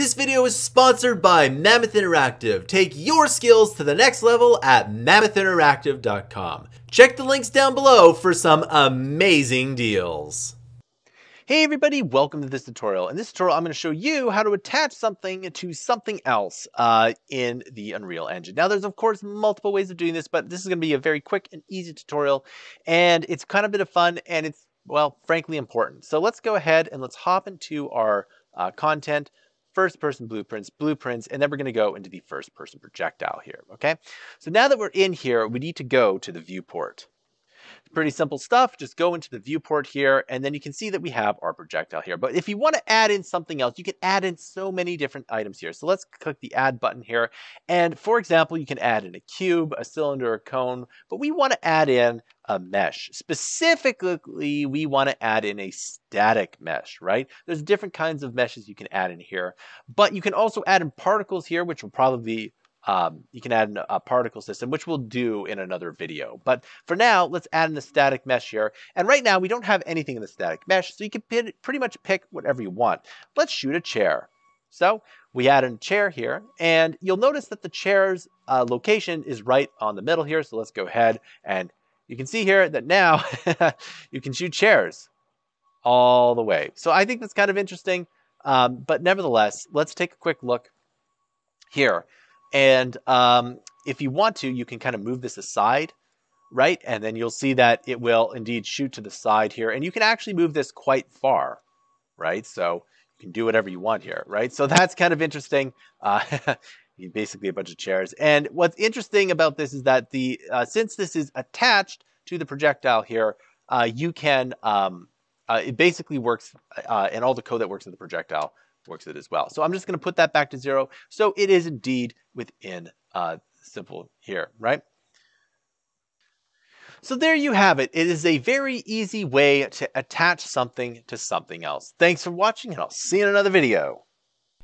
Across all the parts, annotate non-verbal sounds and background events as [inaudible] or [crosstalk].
This video is sponsored by Mammoth Interactive. Take your skills to the next level at mammothinteractive.com. Check the links down below for some amazing deals. Hey everybody, welcome to this tutorial. In this tutorial, I'm going to show you how to attach something to something else uh, in the Unreal Engine. Now there's of course multiple ways of doing this, but this is going to be a very quick and easy tutorial, and it's kind of a bit of fun, and it's, well, frankly important. So let's go ahead and let's hop into our uh, content, first person blueprints, blueprints, and then we're going to go into the first person projectile here, okay? So now that we're in here, we need to go to the viewport. Pretty simple stuff. Just go into the viewport here, and then you can see that we have our projectile here. But if you want to add in something else, you can add in so many different items here. So let's click the add button here. And for example, you can add in a cube, a cylinder, a cone, but we want to add in a mesh. Specifically, we want to add in a static mesh, right? There's different kinds of meshes you can add in here, but you can also add in particles here, which will probably um, you can add a particle system, which we'll do in another video. But for now, let's add in the static mesh here. And right now, we don't have anything in the static mesh, so you can pretty much pick whatever you want. Let's shoot a chair. So we add in a chair here, and you'll notice that the chair's uh, location is right on the middle here. So let's go ahead and you can see here that now [laughs] you can shoot chairs all the way. So I think that's kind of interesting. Um, but nevertheless, let's take a quick look here. And um, if you want to, you can kind of move this aside, right? And then you'll see that it will indeed shoot to the side here. And you can actually move this quite far, right? So you can do whatever you want here, right? So [laughs] that's kind of interesting. Uh, [laughs] basically a bunch of chairs. And what's interesting about this is that the uh, since this is attached to the projectile here, uh, you can um, uh, it basically works uh, and all the code that works in the projectile works it as well. So I'm just going to put that back to zero. So it is indeed within uh, simple here, right? So there you have it. It is a very easy way to attach something to something else. Thanks for watching and I'll see you in another video.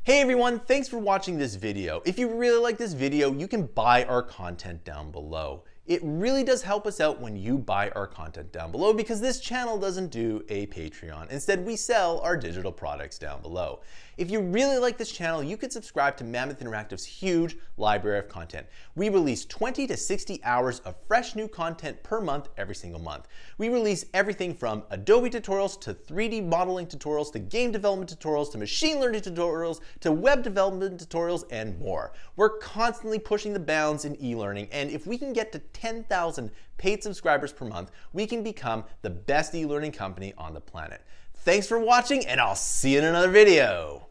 Hey everyone, thanks for watching this video. If you really like this video, you can buy our content down below. It really does help us out when you buy our content down below because this channel doesn't do a Patreon. Instead, we sell our digital products down below. If you really like this channel, you could subscribe to Mammoth Interactive's huge library of content. We release 20 to 60 hours of fresh new content per month every single month. We release everything from Adobe tutorials to 3D modeling tutorials to game development tutorials to machine learning tutorials to web development tutorials and more. We're constantly pushing the bounds in e-learning and if we can get to 10,000 paid subscribers per month, we can become the best e-learning company on the planet. Thanks for watching and I'll see you in another video.